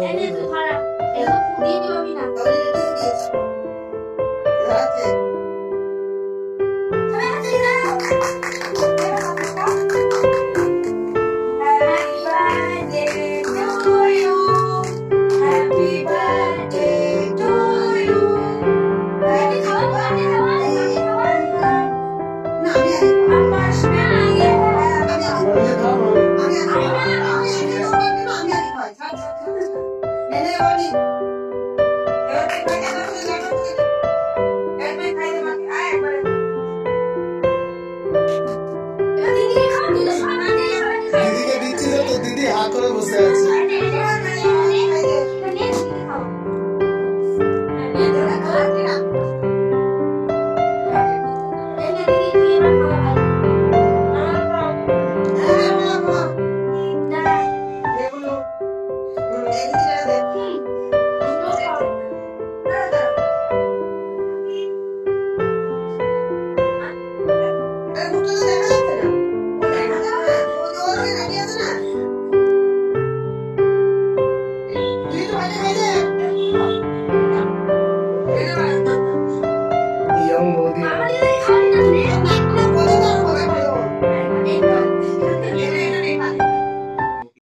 哎，那是他的，那是蝴蝶就要给。Thank you.